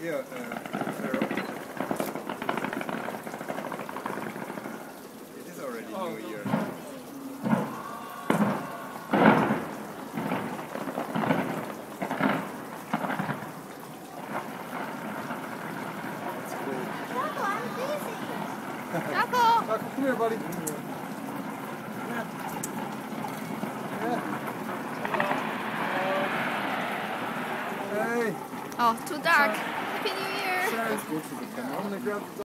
Yeah, uh, Pharaoh. It is already Oh, New no. Year. That's. Taco, I'm busy. Taco! Taco, come here, buddy. Yeah. Hey. Oh, too dark. Happy New Year!